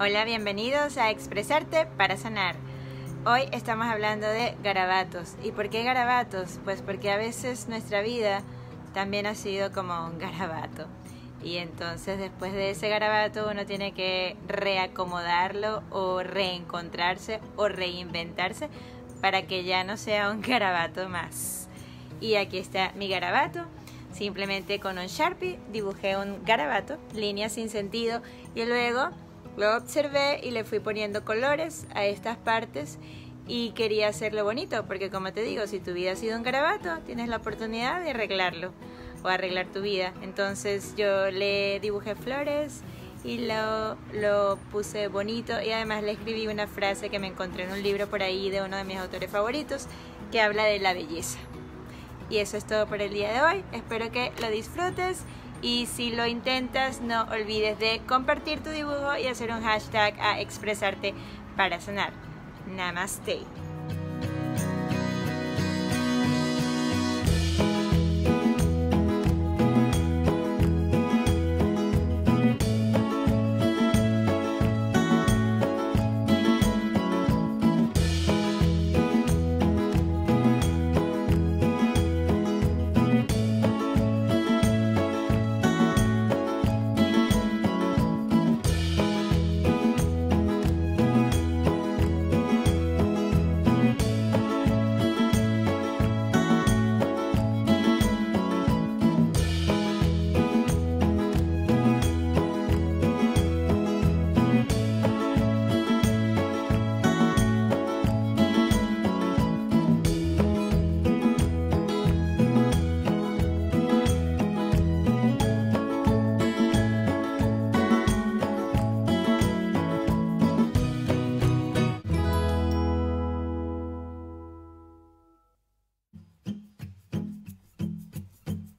Hola, bienvenidos a Expresarte para Sanar. Hoy estamos hablando de garabatos. ¿Y por qué garabatos? Pues porque a veces nuestra vida también ha sido como un garabato. Y entonces después de ese garabato uno tiene que reacomodarlo o reencontrarse o reinventarse para que ya no sea un garabato más. Y aquí está mi garabato. Simplemente con un Sharpie dibujé un garabato, línea sin sentido, y luego lo observé y le fui poniendo colores a estas partes y quería hacerlo bonito, porque como te digo, si tu vida ha sido un garabato, tienes la oportunidad de arreglarlo o arreglar tu vida. Entonces yo le dibujé flores y lo, lo puse bonito y además le escribí una frase que me encontré en un libro por ahí de uno de mis autores favoritos que habla de la belleza. Y eso es todo por el día de hoy. Espero que lo disfrutes y si lo intentas, no olvides de compartir tu dibujo y hacer un hashtag a expresarte para sanar. Namaste.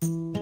Bye.